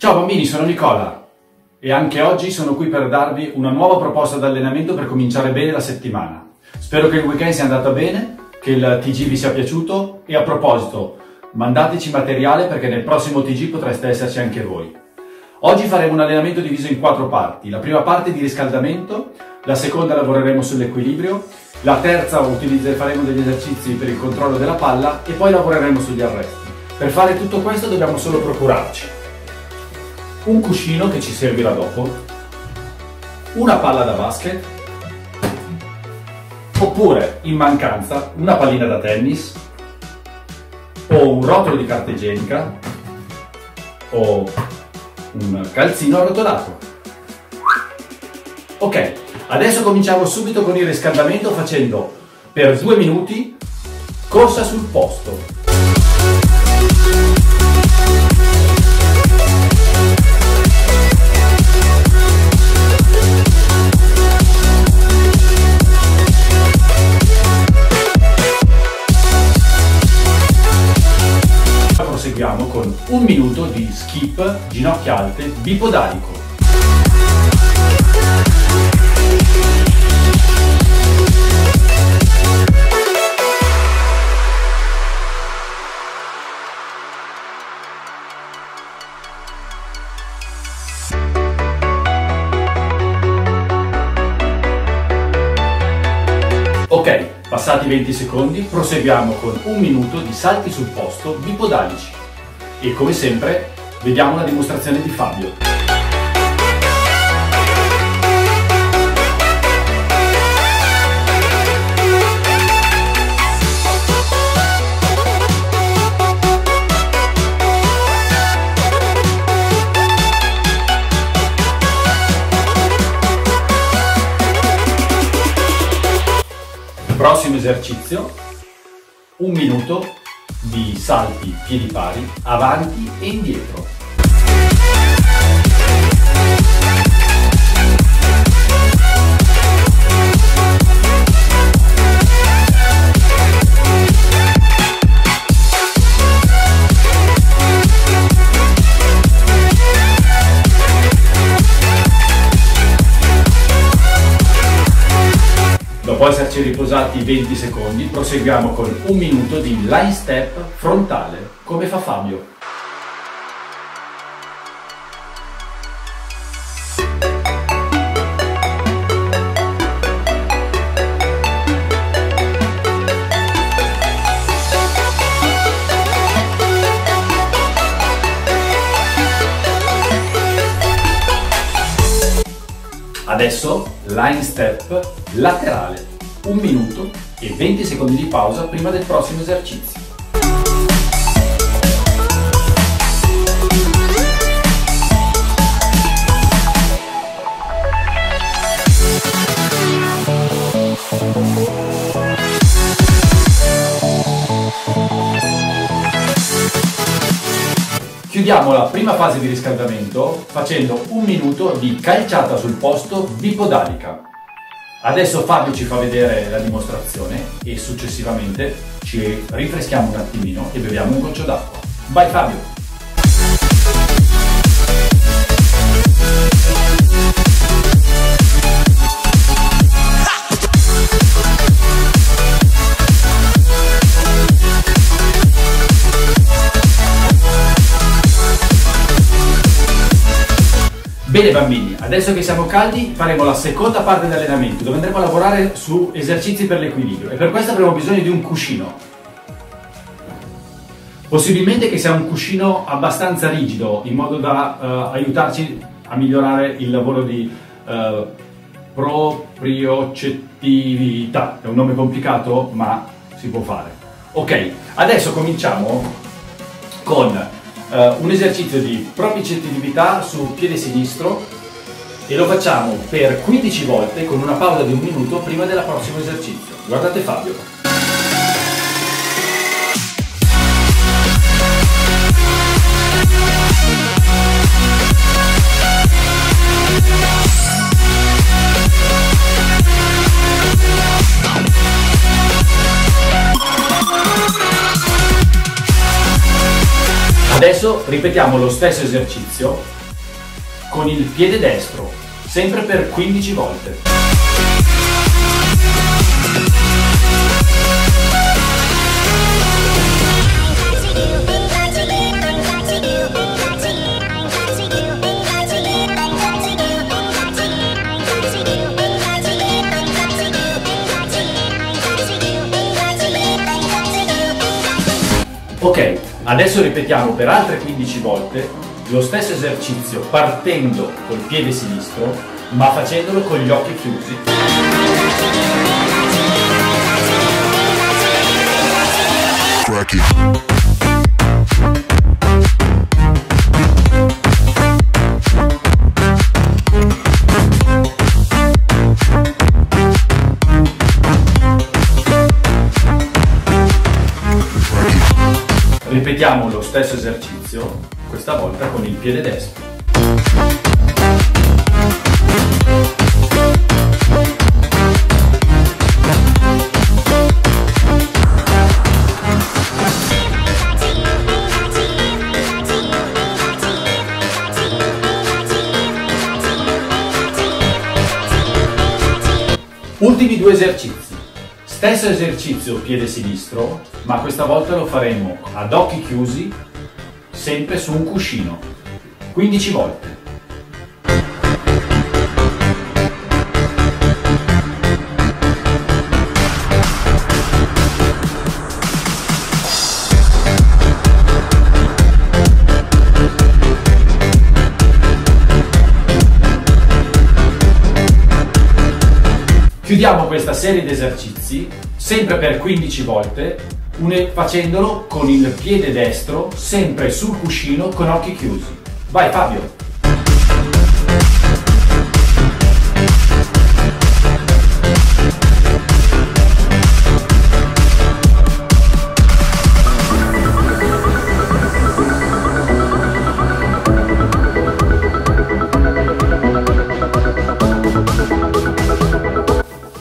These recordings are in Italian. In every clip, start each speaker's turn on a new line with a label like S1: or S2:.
S1: Ciao bambini, sono Nicola e anche oggi sono qui per darvi una nuova proposta di allenamento per cominciare bene la settimana. Spero che il weekend sia andato bene, che il TG vi sia piaciuto e a proposito, mandateci materiale perché nel prossimo TG potreste esserci anche voi. Oggi faremo un allenamento diviso in quattro parti. La prima parte di riscaldamento, la seconda lavoreremo sull'equilibrio, la terza faremo degli esercizi per il controllo della palla e poi lavoreremo sugli arresti. Per fare tutto questo dobbiamo solo procurarci un cuscino che ci servirà dopo, una palla da basket, oppure in mancanza una pallina da tennis, o un rotolo di carta igienica, o un calzino arrotolato. Ok, adesso cominciamo subito con il riscaldamento facendo per due minuti corsa sul posto. Skip ginocchia alte bipodalico. Ok, passati 20 secondi, proseguiamo con un minuto di salti sul posto bipodalici. E come sempre, vediamo la dimostrazione di Fabio. Prossimo esercizio, un minuto di salti piedi pari, avanti e indietro. Dopo esserci riposati 20 secondi, proseguiamo con un minuto di line step frontale, come fa Fabio. Adesso line step laterale un minuto e 20 secondi di pausa prima del prossimo esercizio. Chiudiamo la prima fase di riscaldamento facendo un minuto di calciata sul posto bipodalica. Adesso Fabio ci fa vedere la dimostrazione e successivamente ci rinfreschiamo un attimino e beviamo un goccio d'acqua. Vai Fabio! Bene bambini, adesso che siamo caldi faremo la seconda parte dell'allenamento dove andremo a lavorare su esercizi per l'equilibrio e per questo avremo bisogno di un cuscino. Possibilmente che sia un cuscino abbastanza rigido in modo da uh, aiutarci a migliorare il lavoro di uh, propriocettività. È un nome complicato ma si può fare. Ok, adesso cominciamo con uh, un esercizio di propicettività sul piede sinistro e lo facciamo per 15 volte con una pausa di un minuto prima del prossimo esercizio. Guardate Fabio. Adesso ripetiamo lo stesso esercizio con il piede destro, sempre per 15 volte. Ok, adesso ripetiamo per altre 15 volte lo stesso esercizio partendo col piede sinistro ma facendolo con gli occhi chiusi. Ripetiamo lo stesso esercizio, questa volta con il piede destro. Ultimi due esercizi. Stesso esercizio piede sinistro, ma questa volta lo faremo ad occhi chiusi, sempre su un cuscino, 15 volte. Chiudiamo questa serie di esercizi sempre per 15 volte facendolo con il piede destro sempre sul cuscino con occhi chiusi. Vai Fabio!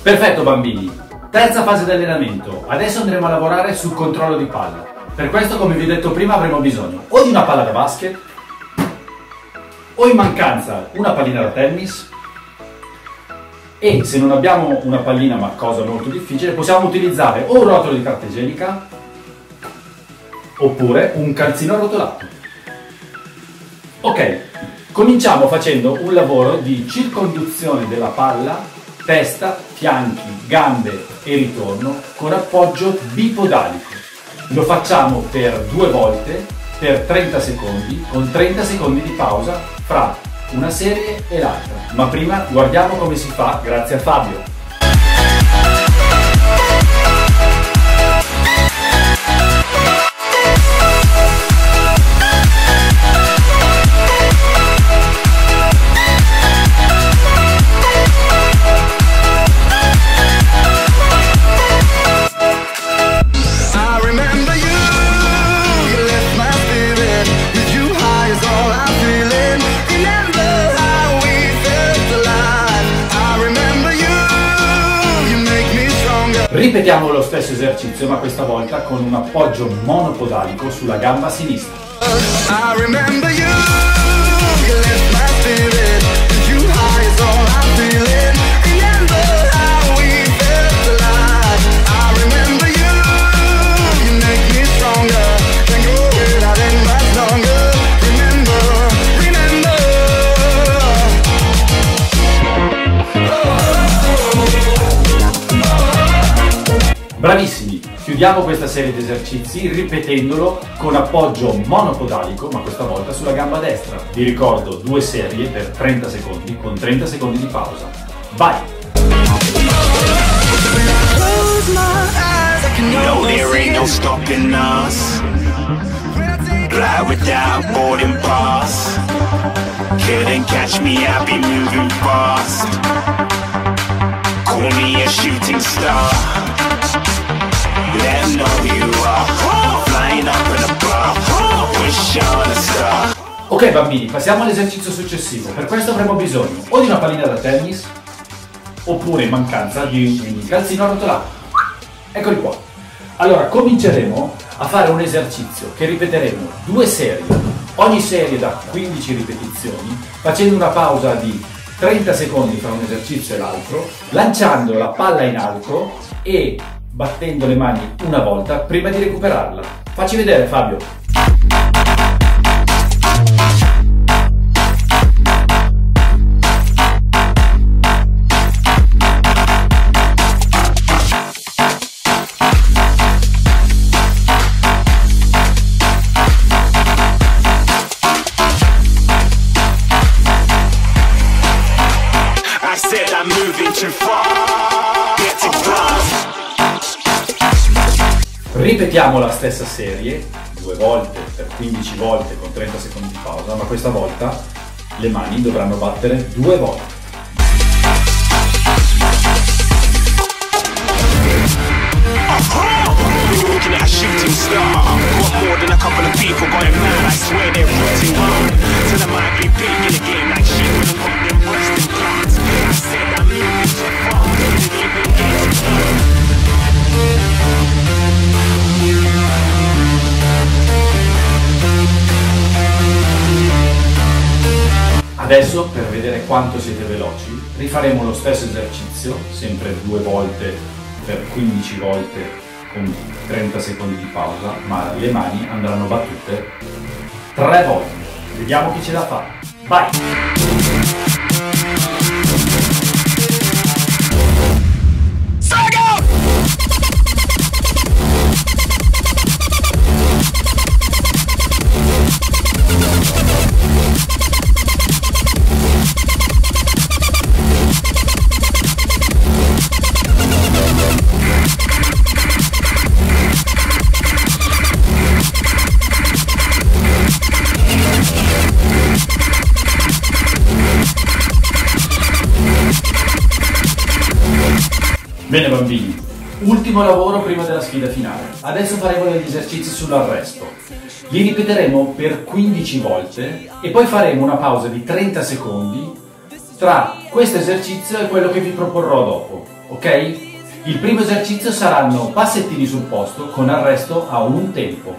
S1: Perfetto bambini, terza fase di allenamento. Adesso andremo a lavorare sul controllo di palla. Per questo, come vi ho detto prima, avremo bisogno o di una palla da basket, o in mancanza una pallina da tennis, e se non abbiamo una pallina, ma cosa molto difficile, possiamo utilizzare o un rotolo di carta igienica, oppure un calzino arrotolato. Ok, cominciamo facendo un lavoro di circonduzione della palla testa, fianchi, gambe e ritorno con appoggio bipodalico. Lo facciamo per due volte per 30 secondi con 30 secondi di pausa fra una serie e l'altra. Ma prima guardiamo come si fa grazie a Fabio. Ripetiamo lo stesso esercizio ma questa volta con un appoggio monopodalico sulla gamba sinistra. Bravissimi! Chiudiamo questa serie di esercizi ripetendolo con appoggio monopodalico, ma questa volta sulla gamba destra. Vi ricordo due serie per 30 secondi con 30 secondi di pausa. Vai! No, there ain't no stopping us. Fly without boarding pass. Couldn't catch me, I'll be moving fast. Call me a shooting star. Ok bambini, passiamo all'esercizio successivo. Per questo avremo bisogno o di una pallina da tennis, oppure in mancanza di un calzino arrotolato. Eccoli qua. Allora, cominceremo a fare un esercizio che ripeteremo due serie, ogni serie da 15 ripetizioni, facendo una pausa di 30 secondi tra un esercizio e l'altro, lanciando la palla in alto e battendo le mani una volta prima di recuperarla. Facci vedere Fabio. Ripetiamo la stessa serie due volte per 15 volte con 30 secondi di pausa, ma questa volta le mani dovranno battere due volte. Looking at a on be big in the game like shit When I'm putting them Adesso, per vedere quanto siete veloci, rifaremo lo stesso esercizio, sempre due volte per 15 volte con 30 secondi di pausa, ma le mani andranno battute tre volte. Vediamo chi ce la fa. Vai! Bene bambini, ultimo lavoro prima della sfida finale. Adesso faremo degli esercizi sull'arresto. Li ripeteremo per 15 volte e poi faremo una pausa di 30 secondi tra questo esercizio e quello che vi proporrò dopo, ok? Il primo esercizio saranno passettini sul posto con arresto a un tempo.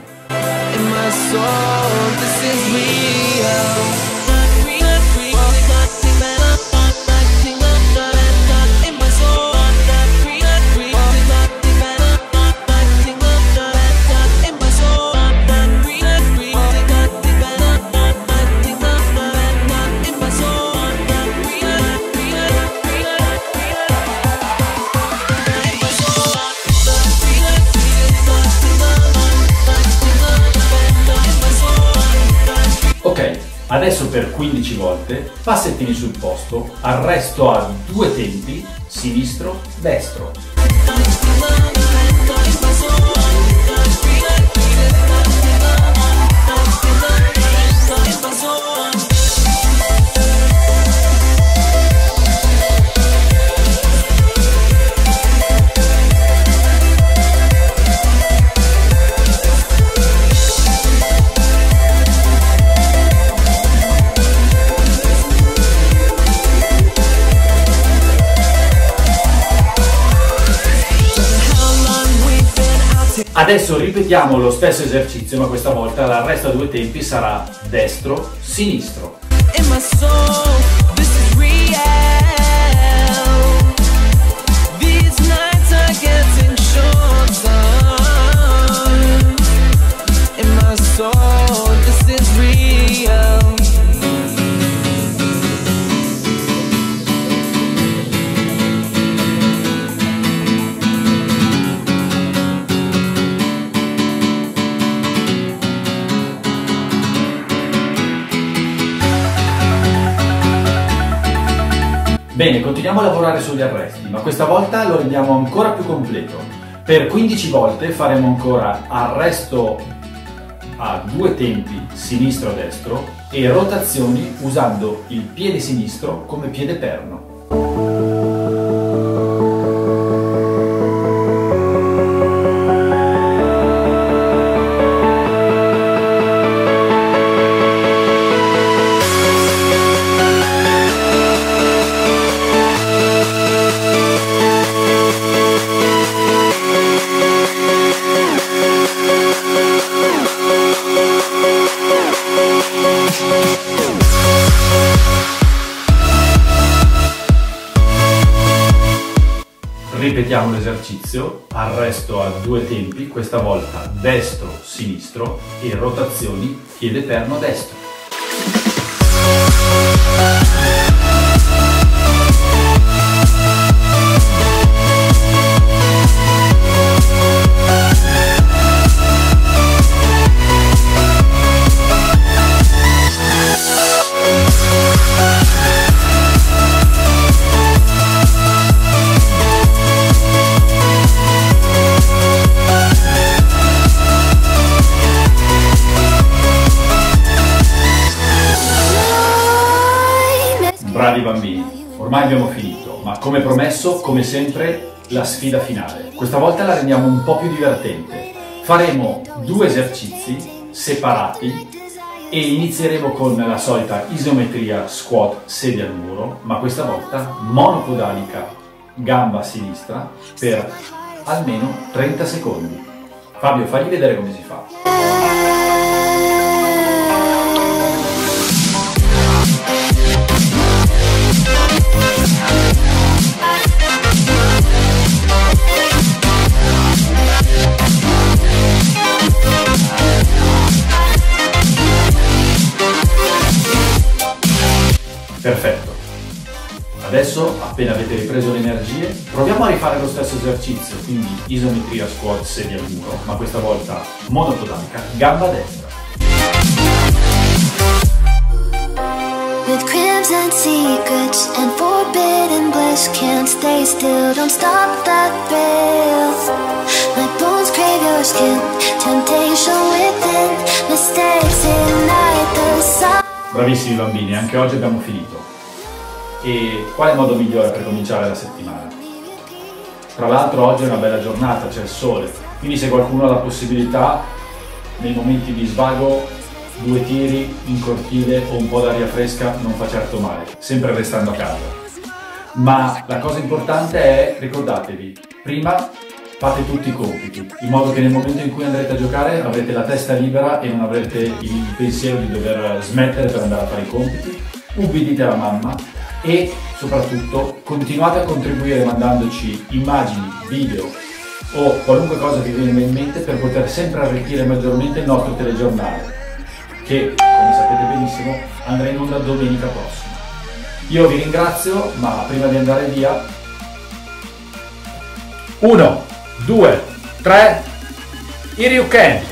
S1: Adesso per 15 volte, passettini sul posto, arresto a due tempi, sinistro, destro. Adesso ripetiamo lo stesso esercizio, ma questa volta l'arresto a due tempi sarà destro, Bene, continuiamo a lavorare sugli arresti, ma questa volta lo rendiamo ancora più completo. Per 15 volte faremo ancora arresto a due tempi sinistro-destro e rotazioni usando il piede sinistro come piede perno. L'esercizio, arresto a due tempi, questa volta destro-sinistro e rotazioni piede perno destro. Promesso, come sempre, la sfida finale. Questa volta la rendiamo un po' più divertente. Faremo due esercizi separati e inizieremo con la solita isometria squat sedia al muro, ma questa volta monopodalica gamba sinistra per almeno 30 secondi. Fabio, fagli vedere come si fa. Adesso, appena avete ripreso le energie, proviamo a rifare lo stesso esercizio, quindi isometria squat sedia al muro, ma questa volta monopodalica, gamba destra. With cribs and secrets and forbidden bliss Can't stay still, don't stop that bill My bones crave your skin, temptation within. Mistakes ignite the sun. Bravissimi bambini, anche oggi abbiamo finito. E qual è il modo migliore per cominciare la settimana? Tra l'altro oggi è una bella giornata, c'è il sole, quindi se qualcuno ha la possibilità, nei momenti di svago, due tiri in cortile o un po' d'aria fresca non fa certo male, sempre restando a casa. Ma la cosa importante è, ricordatevi, prima fate tutti i compiti, in modo che nel momento in cui andrete a giocare avrete la testa libera e non avrete il pensiero di dover smettere per andare a fare i compiti, ubbidite alla mamma e soprattutto continuate a contribuire mandandoci immagini, video o qualunque cosa vi viene in mente per poter sempre arricchire maggiormente il nostro telegiornale che, come sapete benissimo, andrà in onda domenica prossima. Io vi ringrazio, ma prima di andare via... 1 2, 3, Here you can.